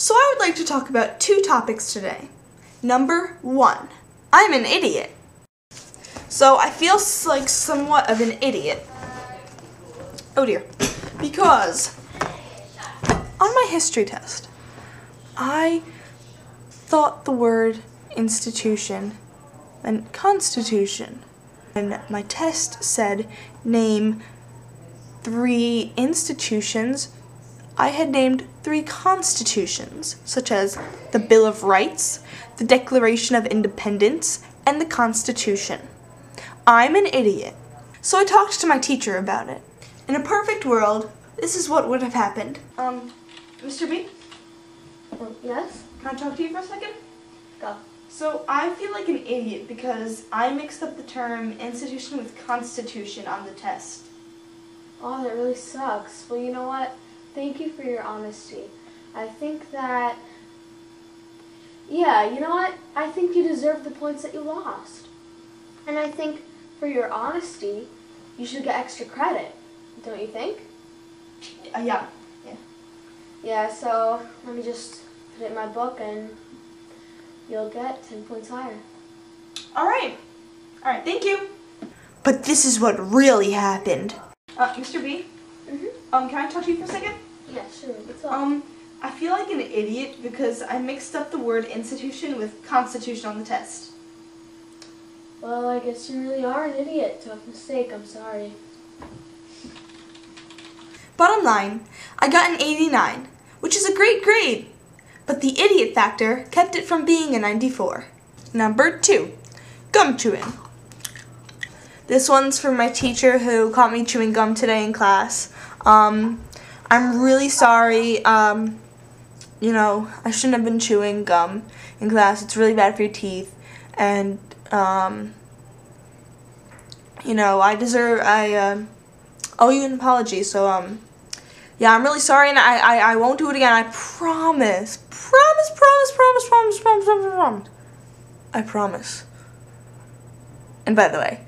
So I would like to talk about two topics today. Number one, I'm an idiot. So I feel like somewhat of an idiot. Oh dear. Because on my history test, I thought the word institution and constitution. And my test said name three institutions. I had named three constitutions, such as the Bill of Rights, the Declaration of Independence, and the Constitution. I'm an idiot. So I talked to my teacher about it. In a perfect world, this is what would have happened. Um, Mr. B, Oh, yes? can I talk to you for a second? Go. So I feel like an idiot because I mixed up the term institution with constitution on the test. Oh, that really sucks. Well, you know what? Thank you for your honesty. I think that. Yeah, you know what? I think you deserve the points that you lost. And I think for your honesty, you should get extra credit. Don't you think? Uh, yeah. Yeah, so let me just put it in my book and you'll get 10 points higher. All right. All right. Thank you. But this is what really happened. Uh, Mr. B, Mm-hmm. um, can I talk to you for a second? Yeah, sure. What's up? Um, I feel like an idiot because I mixed up the word institution with constitution on the test. well, I guess you really are an idiot. Tough mistake. I'm sorry. Bottom line, I got an 89, which is a great grade. But the idiot factor kept it from being a 94. Number two, gum chewing. This one's from my teacher who caught me chewing gum today in class. Um, I'm really sorry. Um, you know, I shouldn't have been chewing gum in class. It's really bad for your teeth. And, um, you know, I deserve, I, uh, owe you an apology. So, um, yeah, I'm really sorry, and I, I, I won't do it again. I promise. Promise, promise, promise, promise, promise, promise, promise. I promise. And by the way,